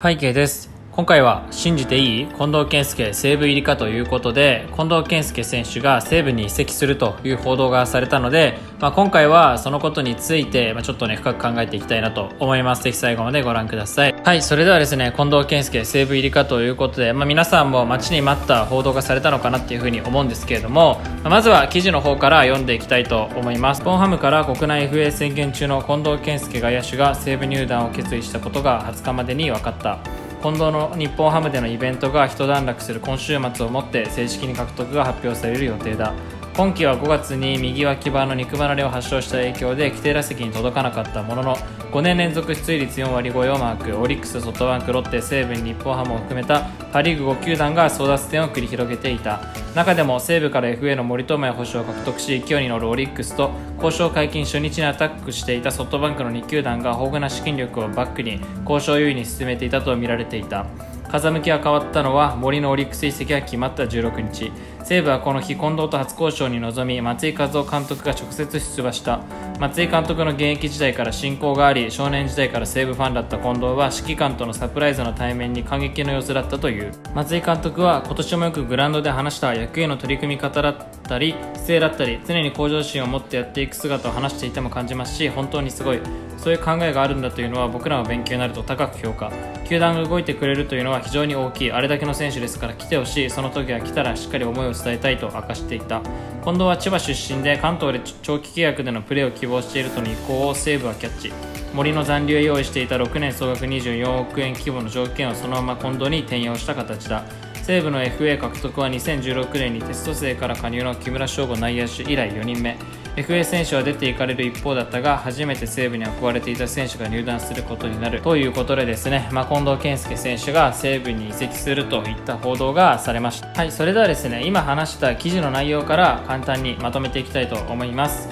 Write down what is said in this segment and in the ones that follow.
背景です。今回は信じていい近藤健介西武入りかということで近藤健介選手が西武に移籍するという報道がされたので、まあ、今回はそのことについて、ま、ちょっとね深く考えていきたいなと思います。ぜひ最後までご覧ください。はいそれではですね近藤健介西武入りかということで、まあ、皆さんも待ちに待った報道がされたのかなっていうふうに思うんですけれども、まあまずは記事の方から読んでいきたいと思います。日本ハムから国内 FA 宣言中の近藤健介外野手が西武入団を決意したことが20日までに分かった。近藤の日本ハムでのイベントが一段落する今週末をもって正式に獲得が発表される予定だ。今季は5月に右脇腹の肉離れを発症した影響で規定打席に届かなかったものの5年連続出塁率4割超えをマーク。オリックス、ソフトバンク、ロッテ、西武、日本ハムを含めたパ・リーグ5球団が争奪戦を繰り広げていた。中でも西武から FA の森友哉捕手を獲得し勢いに乗るオリックスと交渉解禁初日にアタックしていたソフトバンクの2球団が豊富な資金力をバックに交渉優位に進めていたとみられていた。風向きが変わったのは森のオリックス移籍が決まった16日。西武はこの日近藤と初交渉に臨み松井一夫監督が直接出馬した。松井監督の現役時代から親交があり少年時代から西武ファンだった近藤は指揮官とのサプライズの対面に感激の様子だったという。松井監督は今年もよくグラウンドで話した野球への取り組み方だったり姿勢だったり常に向上心を持ってやっていく姿を話していても感じますし本当にすごい。そういう考えがあるんだというのは僕らの勉強になると高く評価。球団が動いてくれるというのは非常に大きいあれだけの選手ですから来てほしい。その時が来たらしっかり思いを伝えたいと明かしていた近藤は千葉出身で関東で長期契約でのプレーを希望しているとの意向を西武はキャッチ。森の残留へ用意していた6年総額24億円規模の条件をそのまま近藤に転用した形だ。西武の FA 獲得は2016年にテスト生から加入の木村翔吾内野手以来4人目。FA 選手は出ていかれる一方だったが初めて西武に憧れていた選手が入団することになる。ということでですね、まあ、近藤健介選手が西武に移籍するといった報道がされました。はいそれではですね今話した記事の内容から簡単にまとめていきたいと思います。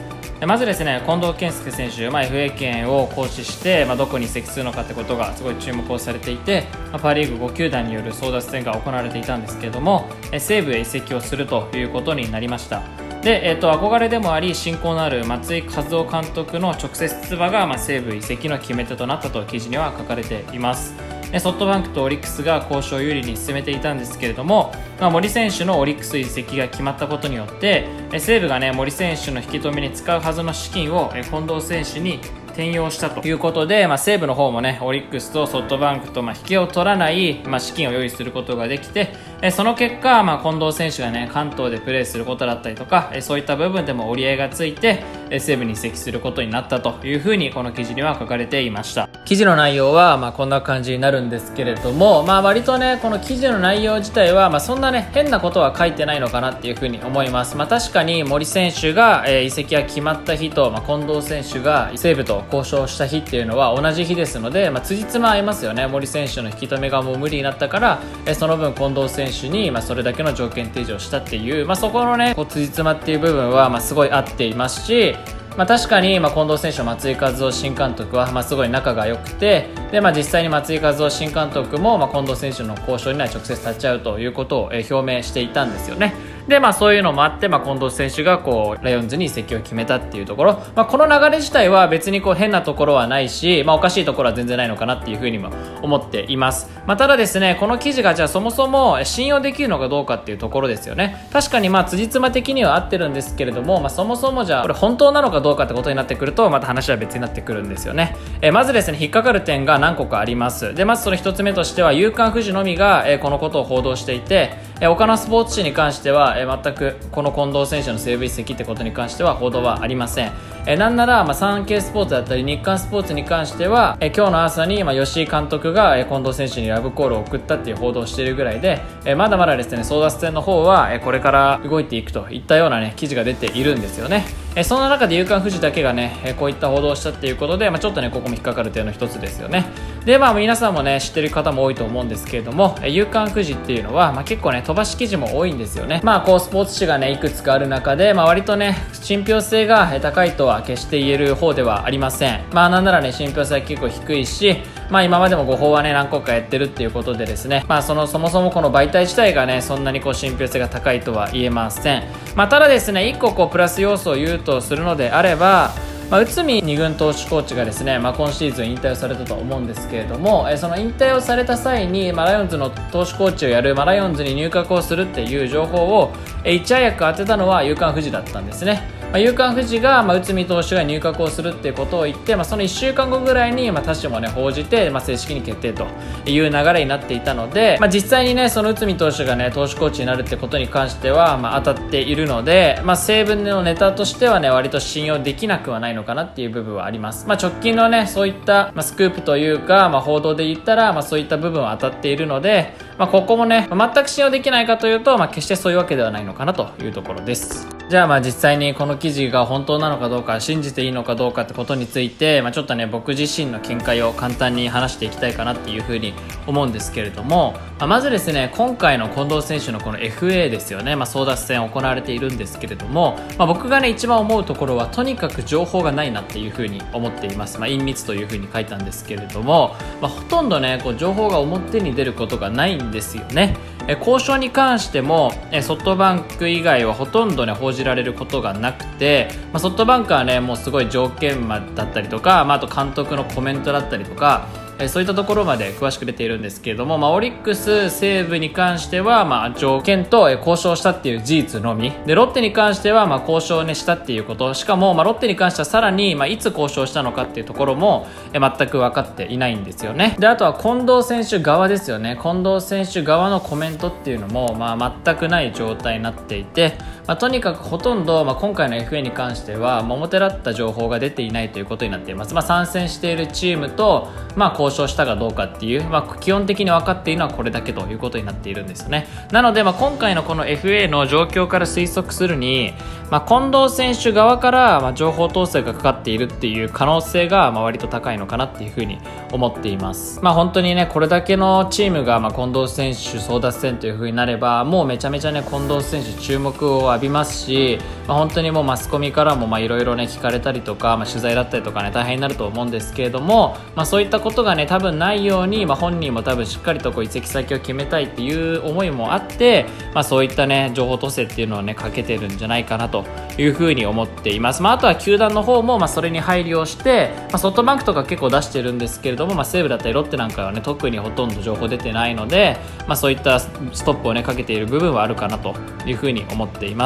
まずですね近藤健介選手、まあ、FA 権を行使して、まあ、どこに移籍するのかってことがすごい注目をされていて、まあ、パ・リーグ5球団による争奪戦が行われていたんですけども西武へ移籍をするということになりました。で、えー、と憧れでもあり親交のある松井一夫監督の直接出馬が、まあ、西武移籍の決め手となったと記事には書かれています。ソフトバンクとオリックスが交渉有利に進めていたんですけれども、まあ、森選手のオリックス移籍が決まったことによって西武が、ね、森選手の引き止めに使うはずの資金を近藤選手に転用したということで、まあ、西武の方もねオリックスとソフトバンクと、ま、引けを取らない、まあ、資金を用意することができてえその結果、まあ、近藤選手がね関東でプレーすることだったりとかえそういった部分でも折り合いがついてえ西武に移籍することになったというふうにこの記事には書かれていました。記事の内容は、まあ、こんな感じになるんですけれども、まあ、割とねこの記事の内容自体は、まあ、そんなね変なことは書いてないのかなっていうふうに思います、まあ、確かに森選手が、えー移籍が決まった日と、まあ、近藤選手が西武と交渉した日っていうのは同じ日ですので、まあ、辻褄合いますよね。森選手の引き止めがもう無理になったから、えーその分近藤選手に、まあ、それだけの条件提示をしたっていう、まあ、そこのねこう辻褄っていう部分は、まあ、すごい合っていますしまあ、確かに、まあ、近藤選手と松井一夫新監督は、まあ、すごい仲が良くてで、まあ、実際に松井一夫新監督も、まあ、近藤選手の交渉には直接立ち会うということを、えー表明していたんですよね。で、まあ、そういうのもあって、まあ、近藤選手がこうライオンズに移籍を決めたっていうところ、まあ、この流れ自体は別にこう変なところはないし、まあ、おかしいところは全然ないのかなっていうふうにも思っています、まあ、ただですねこの記事がじゃあそもそも信用できるのかどうかっていうところですよね。確かにまあ辻褄的には合ってるんですけれども、まあ、そもそもじゃあこれ本当なのかどうかってことになってくるとまた話は別になってくるんですよね、えーまずですね引っかかる点が何個かあります。でまずその一つ目としては夕刊富士のみが、えーこのことを報道していて、え他のスポーツ紙に関しては、え全くこの近藤選手の西武移籍ってことに関しては報道はありません、えなんなら、まあ、産経スポーツだったり日刊スポーツに関しては、え今日の朝に、まあ、吉井監督が、え近藤選手にラブコールを送ったっていう報道をしているぐらいで、えまだまだですね争奪戦の方は、えこれから動いていくといったようなね記事が出ているんですよね。えそんな中で夕刊富士だけがね、えこういった報道をしたっていうことで、まあ、ちょっとねここも引っかかる点の一つですよね。でまあ皆さんもね知ってる方も多いと思うんですけれども、えー夕刊富士っていうのは、まあ、結構ね飛ばし記事も多いんですよね。まあこうスポーツ紙がねいくつかある中で、まあ、割とね信憑性が高いとは決して言える方ではありません。まあなんならね信憑性は結構低いしまあ今までも誤報はね何個かやってるっていうことでですね。まあそのそもそもこの媒体自体がねそんなにこう信憑性が高いとは言えません。まあただですね一個こうプラス要素を言うとするのであればまあ、内海二軍投手コーチがですね、まあ、今シーズン引退をされたと思うんですけれども、えその引退をされた際に、まあ、ライオンズの投手コーチをやる、まあ、ライオンズに入閣をするっていう情報を、えいち早く当てたのは夕刊富士だったんですね。まあ、夕刊富士が、まあ、内海投手が入閣をするっていうことを言って、まあ、その1週間後ぐらいに、まあ、他社も、ね、報じて、まあ、正式に決定という流れになっていたので、まあ、実際に、ね、その内海投手が、ね、投手コーチになるってことに関しては、まあ、当たっているので、まあ、西武のネタとしては、ね、割と信用できなくはないのかなっていう部分はあります、まあ、直近の、ね、そういった、まあ、スクープというか、まあ、報道で言ったら、まあ、そういった部分は当たっているので、まあ、ここもね、全く信用できないかというと、まあ、決してそういうわけではないのかなというところです。じゃあまあ実際にこの記事が本当なのかどうか信じていいのかどうかってことについて、まあ、ちょっとね僕自身の見解を簡単に話していきたいかなっていうふうに思うんですけれども、まあ、まずですね今回の近藤選手のこの FA ですよね、まあ、争奪戦行われているんですけれども、まあ、僕がね一番思うところはとにかく情報がないなっていうふうに思っています、まあ、隠密というふうに書いたんですけれども、まあ、ほとんどねこう情報が表に出ることがないんですよね。え交渉に関してもえソフトバンク以外はほとんどね報じられることがなくて、まあ、ソフトバンクはねもうすごい条件だったりとか、まあ、あと監督のコメントだったりとかえそういったところまで詳しく出ているんですけれども、まあ、オリックス、西武に関しては、まあ、条件と交渉したっていう事実のみ。でロッテに関しては、まあ、交渉、ね、したっていうこと。しかも、まあ、ロッテに関してはさらに、まあ、いつ交渉したのかっていうところもえ全く分かっていないんですよね。であとは近藤選手側ですよね。近藤選手側のコメントっていうのも、まあ、全くない状態になっていて、まあ、とにかくほとんど、まあ、今回の FA に関しては、まあ、表立った情報が出ていないということになっています、まあ、参戦しているチームと、まあ、交渉したかどうかっていう、まあ、基本的に分かっているのはこれだけということになっているんですよね。なので、まあ、今回のこの FA の状況から推測するに、まあ、近藤選手側から、まあ、情報統制がかかっているっていう可能性が、まあ、割と高いのかなっていうふうに思っています。まあ本当にねこれだけのチームが、まあ、近藤選手争奪戦というふうになればもうめちゃめちゃね近藤選手注目を浴びますし、まあ、本当にもうマスコミからもいろいろね聞かれたりとか、まあ、取材だったりとかね大変になると思うんですけれども、まあ、そういったことがね多分ないように、まあ、本人も多分しっかりとこう移籍先を決めたいっていう思いもあって、まあ、そういったね情報統制っていうのをねかけてるんじゃないかなというふうに思っています、まあ、あとは球団の方もまあそれに配慮をして、まあ、ソフトバンクとか結構出してるんですけれども、まあ、西武だったりロッテなんかはね特にほとんど情報出てないので、まあ、そういったストップをねかけている部分はあるかなというふうに思っています。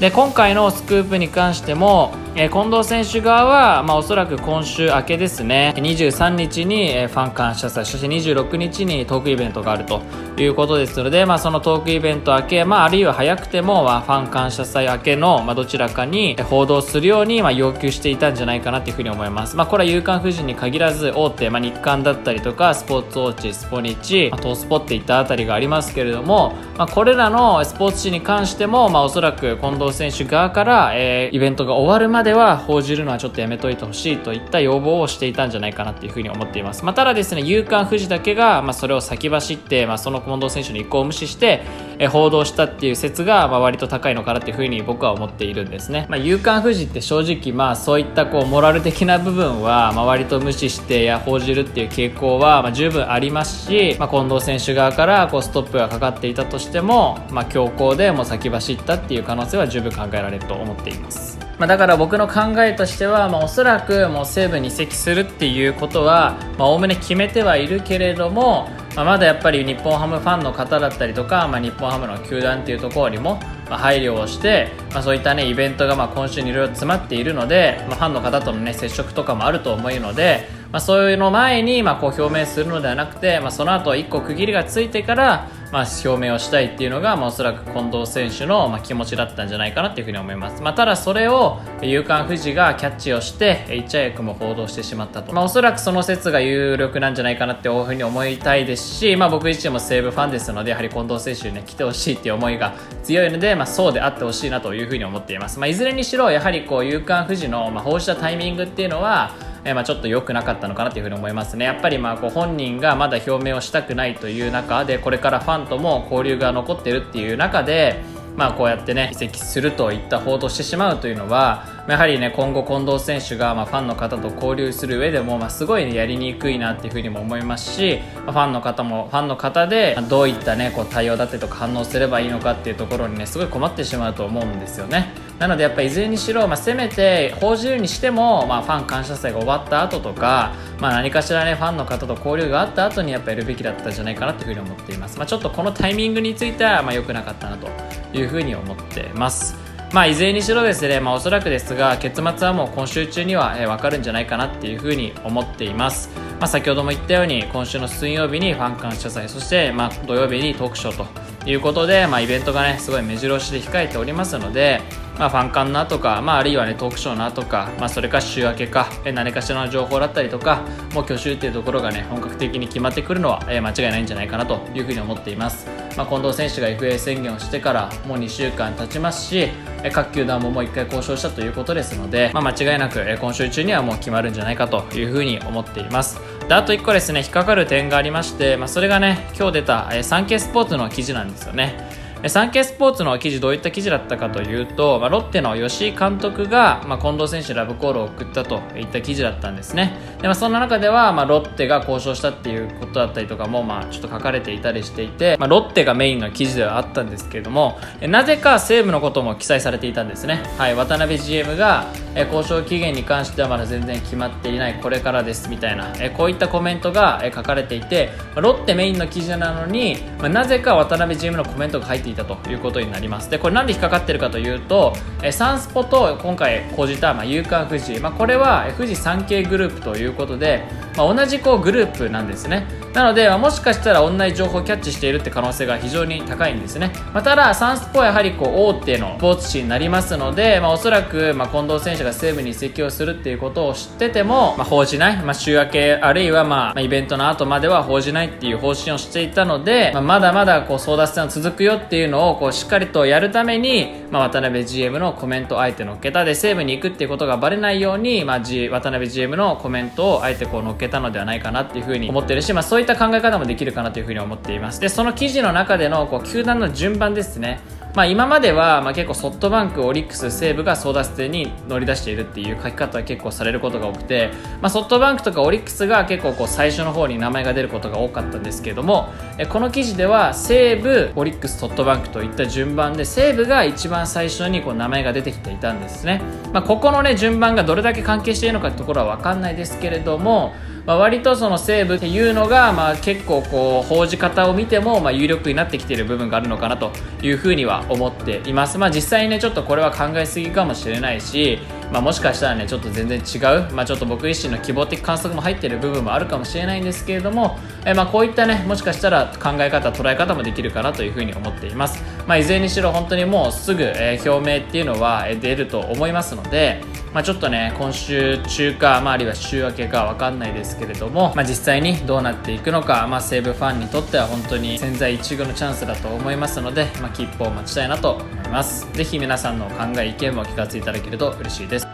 で今回のスクープに関しても、え、近藤選手側は、まあ、おそらく今週明けですね。23日に、ファン感謝祭そして26日にトークイベントがあるということですので、まあ、そのトークイベント明け、まあ、あるいは早くても、まあ、ファン感謝祭明けの、まあ、どちらかに報道するように、まあ、要求していたんじゃないかなというふうに思います、まあ、これは夕刊婦人に限らず大手、まあ、日刊だったりとかスポーツウォッチスポニチ、まあ、トースポっていったあたりがありますけれども、まあ、これらのスポーツ紙に関しても、まあ、おそらく近藤選手側からから、えー、イベントが終わるまででは報じるのはちょっとやめといてほしいといった要望をしていたんじゃないかなというふうに思っています。まあ、ただですね、夕刊富士だけが、まあ、それを先走って、まあ、その近藤選手の意向を無視して、報道したっていう説が、まあ、割と高いのかなというふうに僕は思っているんですね。まあ、夕刊富士って正直、まあ、そういったこうモラル的な部分は、まあ、割と無視してや報じるっていう傾向は、まあ、十分ありますし、まあ、近藤選手側からこうストップがかかっていたとしても、まあ、強行でもう先走ったっていう可能性は十分考えられると思っています。まあ、だから僕の考えとしては、まあ、おそらくもう西武に移籍するっていうことはおおむね決めてはいるけれども、まあ、まだやっぱり日本ハムファンの方だったりとか、まあ、日本ハムの球団っていうところにも配慮をして、まあ、そういったねイベントがまあ今週にいろいろ詰まっているので、まあ、ファンの方とのね接触とかもあると思うので、まあ、そういうの前にまあこう表明するのではなくて、まあ、その後一個区切りがついてからまあ、表明をしたいっていうのが、まあ、おそらく近藤選手の、まあ、気持ちだったんじゃないかなというふうに思います、まあ、ただそれを夕刊富士がキャッチをしていち早くも報道してしまったと、まあ、おそらくその説が有力なんじゃないかなっていうふうに思いたいですし、まあ、僕自身も西武ファンですのでやはり近藤選手に、ね、来てほしいっていう思いが強いので、まあ、そうであってほしいなというふうに思っています、まあ、いずれにしろやはりこう夕刊富士の、まあ、報じたタイミングっていうのはえー、まあ、ちょっと良くなかったのかなというふうに思いますねやっぱりまあこう本人がまだ表明をしたくないという中でこれからファンとも交流が残ってるっていう中でまあ、こうやってね移籍するといった報道してしまうというのはやはりね今後近藤選手がまあファンの方と交流する上でもまあすごい、ね、やりにくいなっていうふうにも思いますしファンの方もファンの方でどういったねこう対応だったりとか反応すればいいのかっていうところにねすごい困ってしまうと思うんですよね。なのでやっぱいずれにしろ、まあ、せめて報じるにしても、まあ、ファン感謝祭が終わった後とか、まあ、何かしらねファンの方と交流があった後にやっぱやるべきだったんじゃないかなというふうに思っています、まあ、ちょっとこのタイミングについては、まあ、良くなかったなというふうに思っています。まあ、いずれにしろですね、まあ、おそらくですが結末はもう今週中には、えー、分かるんじゃないかなっていうふうに思っています、まあ、先ほども言ったように今週の水曜日にファン感謝祭そして、まあ、土曜日にトークショーということで、まあ、イベントがねすごい目白押しで控えておりますのでまあ、ファンカンの後か、まあ、あるいは、ね、トークショーの後か、まあ、それか週明けか、え何かしらの情報だったりとか、もう去就っていうところが、ね、本格的に決まってくるのは、え間違いないんじゃないかなというふうに思っています。まあ、近藤選手が FA 宣言をしてからもう2週間経ちますし、え各球団ももう1回交渉したということですので、まあ、間違いなく、え今週中にはもう決まるんじゃないかというふうに思っています。であと1個ですね、引っかかる点がありまして、まあ、それがね、今日出た、えサンケイスポーツの記事なんですよね。サンケイスポーツの記事どういった記事だったかというと、まあ、ロッテの吉井監督が、まあ、近藤選手ラブコールを送ったといった記事だったんですね。で、まあ、そんな中では、まあ、ロッテが交渉したっていうことだったりとかも、まあ、ちょっと書かれていたりしていて、まあ、ロッテがメインの記事ではあったんですけれどもなぜか西武のことも記載されていたんですね、はい、渡辺 GM が交渉期限に関してはまだ全然決まっていないこれからですみたいなこういったコメントが書かれていてロッテメインの記事なのになぜか渡辺 GM のコメントが入っていたということになります。でこれなんで引っかかってるかというとえサンスポと今回講じた、まあ、夕刊富士、まあ、これは富士山系グループということで、まあ、同じこうグループなんですね。なので、まあ、もしかしたら同じ情報をキャッチしているって可能性が非常に高いんですね、まあ、ただサンスポはやはりこう大手のスポーツ紙になりますので、まあ、おそらく、まあ、近藤選手が西武に移籍をするっていうことを知ってても、まあ、報じない、まあ、週明けあるいは、まあ、イベントの後までは報じないっていう方針をしていたので、まあ、まだまだこう争奪戦は続くよっていううのをこうしっかりとやるために、まあ、渡辺 GM のコメントをあえて乗っけたで西武に行くっていうことがバレないように、まあ、G、渡辺 GM のコメントをあえてこう乗っけたのではないかなっていうふうに思ってるし、まあ、そういった考え方もできるかなというふうに思っています。でその記事の中でのこう球団の順番ですね。まあ、今までは、まあ、結構ソフトバンク、オリックス、西武が争奪戦に乗り出しているっていう書き方は結構されることが多くて、まあ、ソフトバンクとかオリックスが結構こう最初の方に名前が出ることが多かったんですけれどもえこの記事では西武、オリックス、ソフトバンクといった順番で西武が一番最初にこう名前が出てきていたんですね、まあ、ここの、ね、順番がどれだけ関係しているのかというところは分かんないですけれどもまあ、割とその西武っていうのが、まあ、結構こう報じ方を見ても、まあ、有力になってきている部分があるのかなというふうには思っています、まあ、実際ねちょっとこれは考えすぎかもしれないし、まあ、もしかしたらねちょっと全然違う、まあ、ちょっと僕自身の希望的観測も入っている部分もあるかもしれないんですけれども、えまあ、こういったねもしかしたら考え方捉え方もできるかなというふうに思っています、まあ、いずれにしろ本当にもうすぐ、えー、表明っていうのは出ると思いますのでまあ、ちょっとね今週中か、まあ、あるいは週明けか分かんないですけれども、まあ、実際にどうなっていくのか、まあ、西武ファンにとっては本当に千載一遇のチャンスだと思いますので、まあ、切符を待ちたいなと思いますぜひ皆さんの考え意見もお聞かせいただけると嬉しいです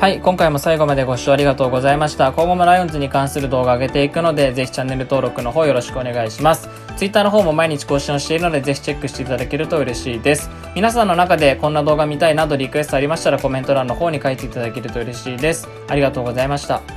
はい、今回も最後までご視聴ありがとうございました。今後もライオンズに関する動画を上げていくので、ぜひチャンネル登録の方よろしくお願いします。Twitter の方も毎日更新をしているので、ぜひチェックしていただけると嬉しいです。皆さんの中でこんな動画見たいなどリクエストありましたらコメント欄の方に書いていただけると嬉しいです。ありがとうございました。